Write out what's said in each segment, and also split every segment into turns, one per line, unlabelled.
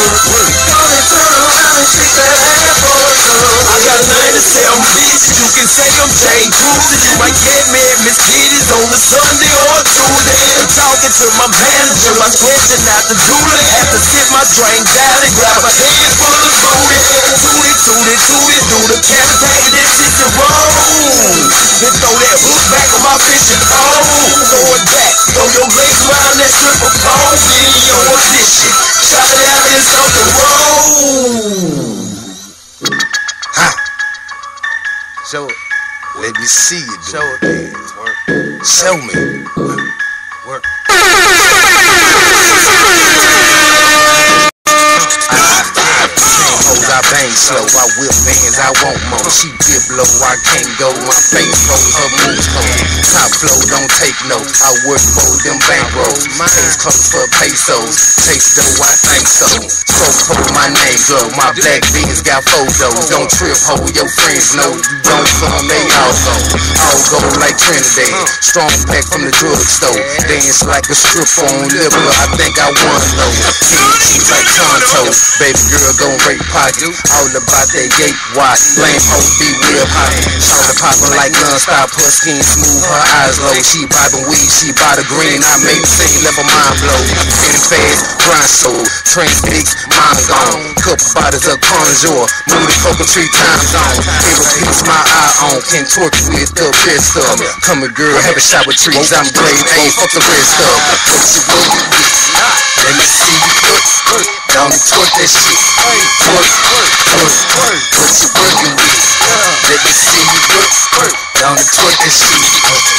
Gonna turn around and shake that ass for a I got nothing to say, bitch. You can say I'm Jane Cruz, and you might get mad, Miss Kitty's on the Sunday or Tuesday. Talking to my manager, my catching out the jeweler. Have to my drink down grab a head full of booty. Toot it, toot it, toot it, do the campaign, that shit roll. Then throw that hook back on my bitch and oh, throw it back. Throw your legs around that strip pole,
yo. Let me see you do
Show it, man. Work.
Show me.
Work.
Hoes I bang slow, I whip bands, I want more. She dip low, I can't go. My face froze, her moves cold. Top flow, don't take no. I work for them bankrolls. Case close for pesos. Chase though, I think so. Stroke cold, my name glow. My black beans got photos. Don't trip, ho, your friends know. You don't come, they all go. All go like Trinidad. Strong pack from the drugstore. Dance like a stripper on liver. I think I won though. Head cheese like Tonto. Baby girl gon' rape pocket. All about that gate watch. Blame hoe be real hot. Shoulder popping like non-stop. Her skin smooth, her eyes low. She vibing weed, she buy the green. I made the her mind blow. Spinning fast, grind soul. Transfix, mind gone. Couple bottles of conjure. Move the tree time zone. Favorite piece my eye on. Can torque with the best of. Come here, girl, have a shot with trees. I'm grade A, fuck the rest of. What you want? Let me see you work. Don't twerk that shit. Twerk, twerk, twerk. What you working with? Let me see you work. Don't twerk that shit.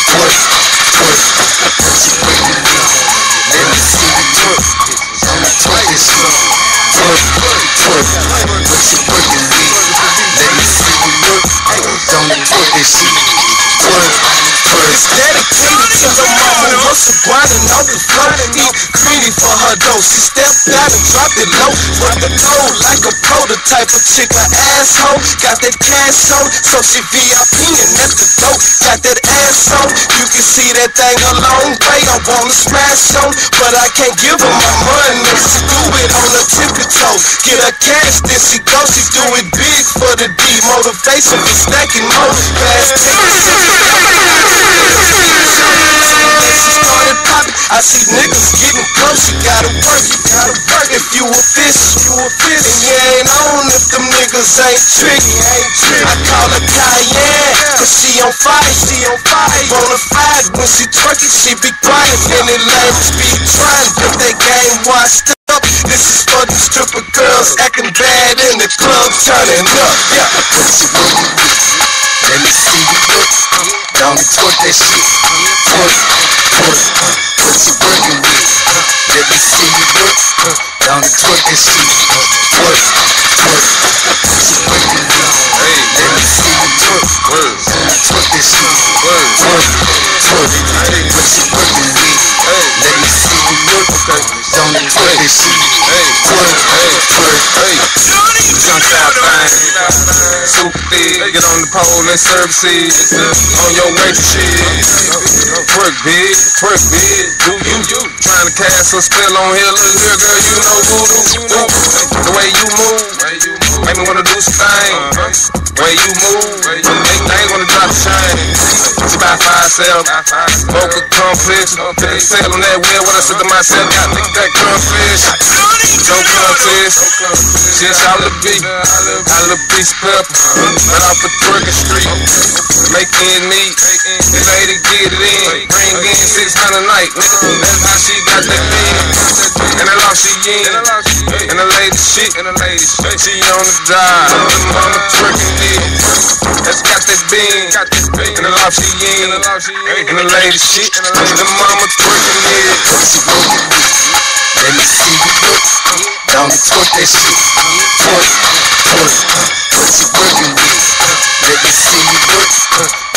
Grinding out the flow. Eat greedy for her dough. She stepped out and dropped it low. But the dough like a prototype of chick, a asshole. Got that cash on, so she VIP and that's the dope. Got that ass on, you can see that thing a long way. I wanna smash on, but I can't give her my money. She do it on her tippy toe. Get her cash, then she go. She do it big for the D. Motivation for stacking more. Fast. I see niggas getting close. You gotta work, you gotta work. If you a fish, you a fish. And you ain't on if them niggas ain't tricky, ain't tricky. I call her Cayenne, cause she on fire, she on fire. Bonafide when she twerking, she be quiet. And the ladies be trying, but they game washed up. This is for the stripper girls acting bad in the club, turning up. Yeah.
What you working with? Let me see you work. Don't twerk that shit. Twerk, twerk. You working with? Let me see you work. Don't twerk that shit.
Pole and serve. On your way to shit. Twerk big, twerk big. Do you. Trying to cast a spell on here. Look here, girl, you know voodoo. The way you move. Make me wanna do some things. Way you move. Make things wanna drop the chain. She buy five sell. Mocha complex. Sell on that wheel. What I said to myself. Got nigga that crawfish. No contest. Just all the beat. All the beast pepper. Right off the twerking street. Make ends meet. The lady get it in. Bring in 600 night. Nigga, that's how she got that thing. And the law she in. And the lady shit. And the lady shit. She on the drive. Mama twerking it. That's got that bean. And the law she in. And the lady shit. And the mama twerking it.
You working with? Let me see you work. Don't twerk that shit. Twerk, twerk. What you working with? Let me see you work.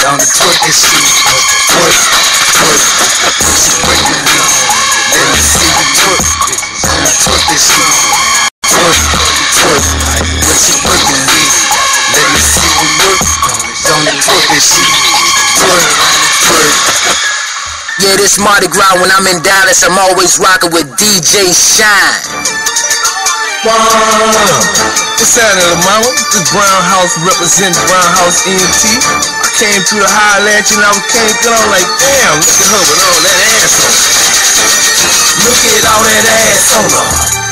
Don't twerk that shit. Twerk, twerk.
Yeah, this Mardi Gras when I'm in Dallas, I'm always rocking with DJ
Shyne.
What's happening, mama? This Brown House represents Brown House ENT. I came through the high latch and I came through. I'm like, damn, look at her with all that
at all that ass on her.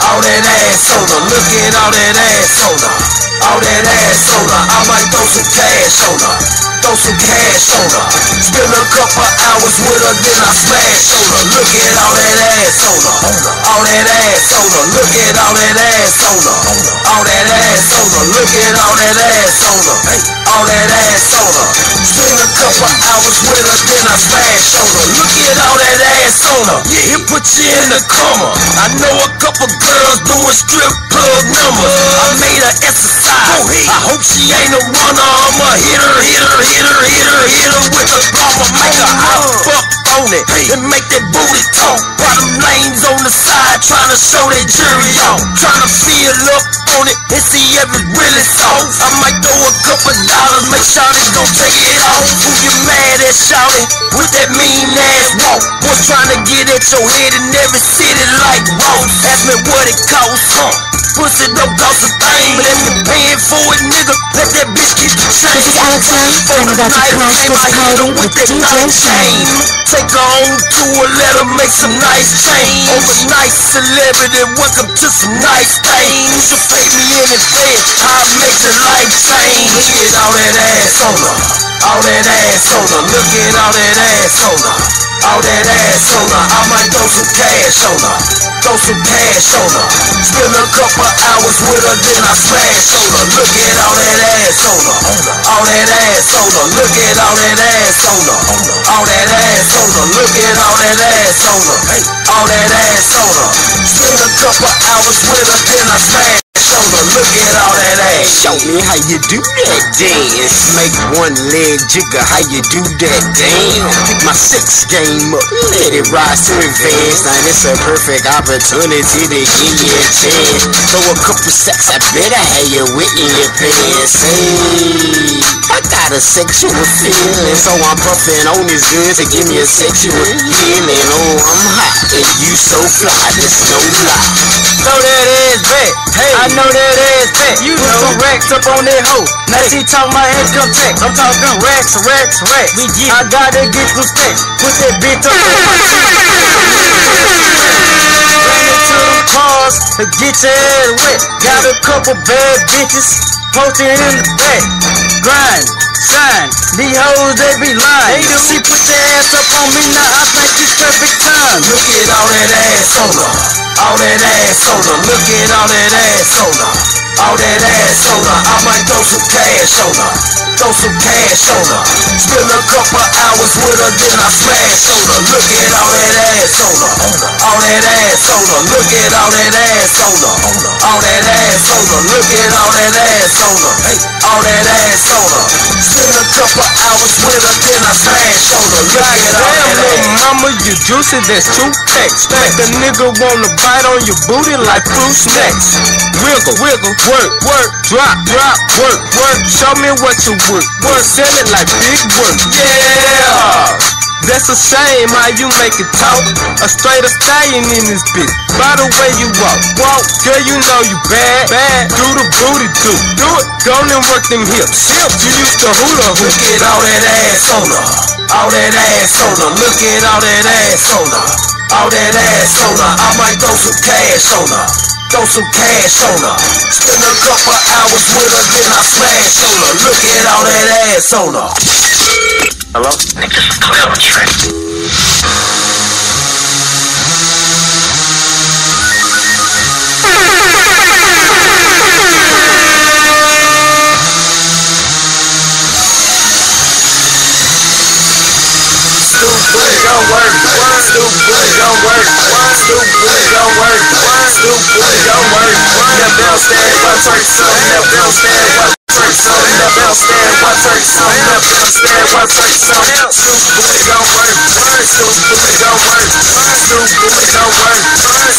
All that ass on her. Look at all that ass on her. All that ass on her. I might throw some cash on her. Throw some cash on her. Spend a couple hours with her, then I smash on her. Look at all that ass on her. All that ass on her. Look at all that ass on her. All that ass on her. Look at all that ass on her. All that ass on her. Spend a couple hours with her, then I smash on her. Look at all that ass. Yeah, it put you in the coma. I know a couple girls doing strip club numbers. I made her exercise. I hope she ain't a runner. I'ma hit her, hit her, hit her, hit her, hit her with the bomber. Make her hot fuck uh. on it and make that booty talk. Bottom lanes on the side trying to show that jury off. Trying to feel up on it and see if it's really soft. I might throw a couple dollars, make sure they gon' take it off. Who you mad at, shouting with that mean ass walk? Was trying to get at your head in every city like Ross. Ask me what it costs, huh? Pussy don't cost a thing, but if you paying for it, nigga, let that bitch keep the chain.
This is Alex Young. I'm about to crash this party with DJ Shane.
Take her on tour, let her make some nice change. Overnight celebrity, welcome to some nice things. You pay me in advance, I'll make your life change. At all that ass on her, all that ass on her. Look at all that ass on her, all that ass on her. I might throw some cash on her, throw some cash on her. Spend a couple hours with her, then I smash on her. Look at all that ass on her, all that ass on her. Look at all that ass on her, all that ass on her. Look at all that ass on her, all that ass on her. Spend a couple hours with her, then I smash. On her. Look at all that ass.
Show me how you do that dance. Make one leg jigger, how you do that dance. Pick my sex game up, let it rise to advance. Now it's a perfect opportunity to give you a chance. Throw a couple sacks, I better have you with in your pants. Hey, I got a sexual feeling, so I'm puffing on this good to give me a sexual feeling. Oh, I'm hot, and you so fly, there's no lie.
Throw that ass back. Hey, I know that ass back. You Put some racks up on that hoe. Now she talking my income tax. I'm talking racks, racks, racks. We get. I gotta get some stacks. Put that bitch up on my Ran into them cars to get your ass wet. Got a couple bad bitches posted in the back. Grind, shine. These hoes they be lying. She put that ass up on me now. I think it's perfect time. Look at all that ass on her. All that ass on her. Look at all that ass on her. All that ass on her. I might throw some cash on her. Throw some cash on her. Spend a couple hours with her, then I smash on her. Look at all that ass on her. All that ass on her. Look at all that ass on her. All that ass on her. Look at all that ass on her. All that ass on her. Spend a couple hours with her, then I smash on her. Look at all that ass.
mama, you juicy, that's two packs. Make a nigga wanna bite on your booty like fruit snacks. Wiggle, wiggle, work, work, drop, drop, work, work. Show me what you work, work. Sell it like big work. Yeah. That's a shame how you make it talk. A straight stallion in this bitch. By the way you walk, walk, girl, you know you bad, bad. Do the booty do, do it. Go and work them hips, hips. You used to hula hoop.
Look at all that ass on her. All that ass on her. Look at all that ass on her. All that ass on her. I might throw some cash on her. Throw some cash on her. Spend a couple hours with her, then I smash on her. Look at all that ass on her.
Hello?
Stupid Stupid don't work. Stupid don't work. Never downstairs, one turn some. Never downstairs, one turn some. Never downstairs, one turn some. Never downstairs, one turn some. Stupid don't work.
Booty gon' work. Booty gon' work.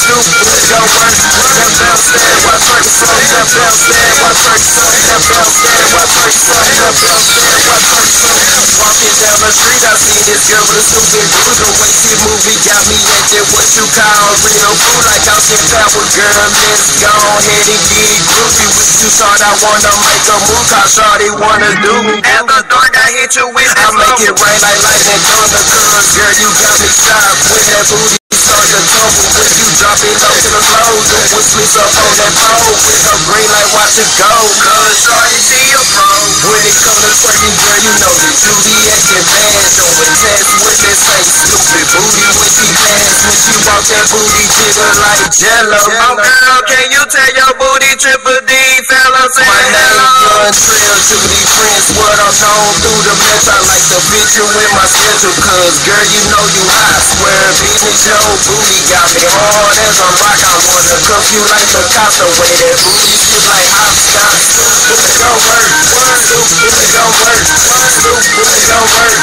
Booty gon' work. That bounce stand, watch twerk some. That bounce stand, watch twerk some. That bounce stand, watch twerk some. That bounce stand, watch twerk some. Walking the street, I see this girl with a stupid booty. The way she movie got me acting what you call real boo. Like Austin Power, girl, let's go ahead and get it groovy. With you thought I wanna make a move, cause Shorty wanna do me.
At the dark, I hit you with
I make it rain like lightning thunder, cause girl, you got me shocked when that booty start to tumble. When you drop it low to the floor, a switch up on that pole with her green light, watch it go.
Cause shorty, she a pro.
When it come to twerking, girl, you know that you be acting bad. Showing test with that same stupid booty when she dance. When she walk that booty jiggle like jello.
Oh girl, can you tell your booty triple D fella say hello?
Young Trail to these friends, what I'm known through the mess. I like to fit you in my schedule, cause girl, you know you hot. Swear business, your booty got me hard as a rock. I wanna cuff you like the cops, the way that booty shit like hopscotch. Booty gon' work, Snoop booty gon' work, Snoop booty gon' work,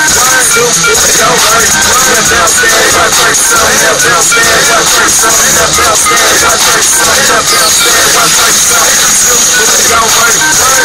Snoop booty gon' work. That bounce stand, watch work some. That bounce stand, watch work some. That bounce stand, watch work some. That bounce stand, watch work some. Snoop booty gon' work,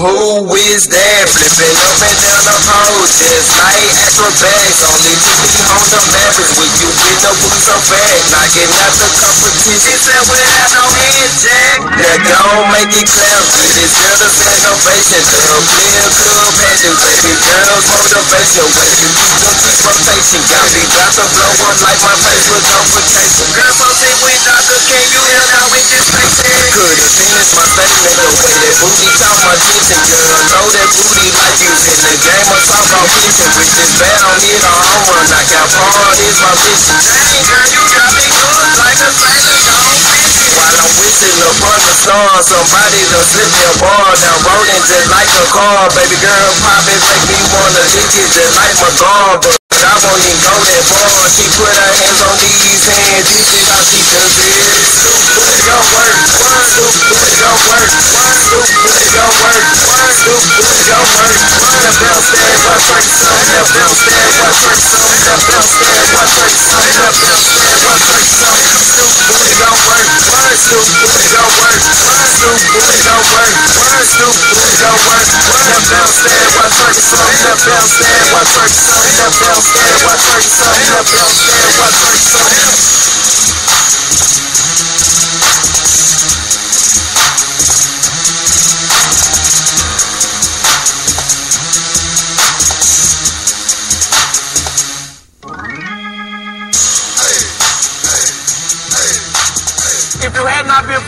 Who is that flipping up and down the pole just like acrobats? Only to be on the Mavericks with you with no boots on back, knocking out the competition.
Said without no head jack.
Now gon' make it clap to this girl to innovation. Club clear, club passion, baby girls motivation. When you them keep rotation, got me about to blow up like my face with complication.
Girl, so say we doctor, can you hear now with this patient?
Could've finished my statement the way that booty caught my attention, girl. Know that booty like you in the game of talk about pitching. With this bat on it, a home run, knockout hard is my mission.
Dang, girl, you got me good like a sailor, fishing.
While I'm wishing upon the stars, somebody done slip me a bar down rolling just like a car. Baby girl, pop it, make me wanna lick it just like my car. But I won't even go that far. She put her hands on these hands, this is how she does it. Snoop booty gon' work, watch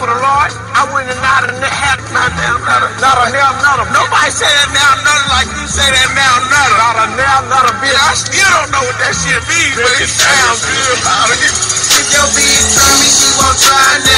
for the Lord, I wouldn't have not have had not now nutter, not a now nutter. Nobody say that now nutter like you say that now nutter. Not a now nutter bitch. I still don't know what that shit means, but it sounds good.
If your bitch try me, she won't try now,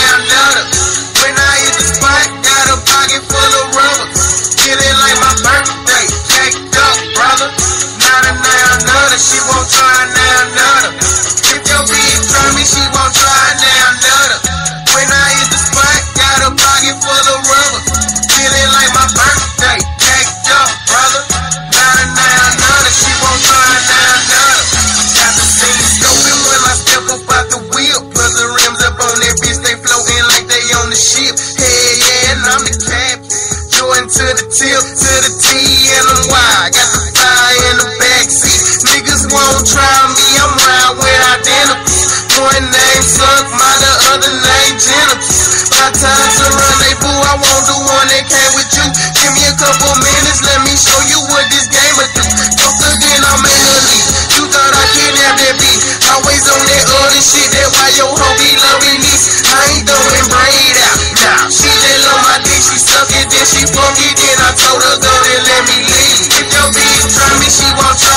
they came with you. Give me a couple minutes, let me show you what this game will do. Closer than I'm in the league. You thought I can't have that beat. Always on that other shit, that why your hoe be loving me. I ain't throwing braid out, nah. She just love my dick, she suck it, then she fuck it, then I told her go and let me leave. If your bitch try me, she won't try